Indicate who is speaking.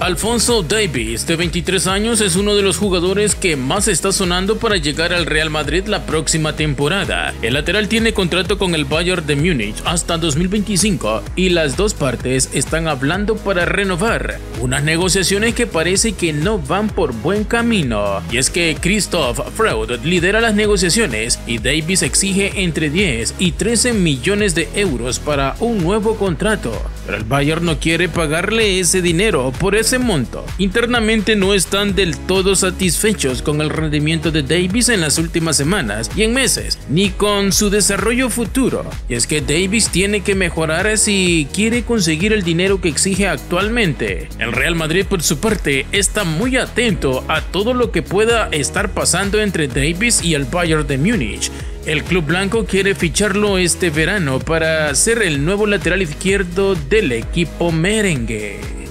Speaker 1: Alfonso Davis, de 23 años, es uno de los jugadores que más está sonando para llegar al Real Madrid la próxima temporada. El lateral tiene contrato con el Bayern de Múnich hasta 2025 y las dos partes están hablando para renovar. Unas negociaciones que parece que no van por buen camino. Y es que Christoph Freud lidera las negociaciones y Davis exige entre 10 y 13 millones de euros para un nuevo contrato. Pero el Bayern no quiere pagarle ese dinero por ese monto. Internamente no están del todo satisfechos con el rendimiento de Davis en las últimas semanas y en meses, ni con su desarrollo futuro. Y es que Davis tiene que mejorar si quiere conseguir el dinero que exige actualmente. El Real Madrid por su parte está muy atento a todo lo que pueda estar pasando entre Davis y el Bayern de Múnich el club blanco quiere ficharlo este verano para ser el nuevo lateral izquierdo del equipo merengue.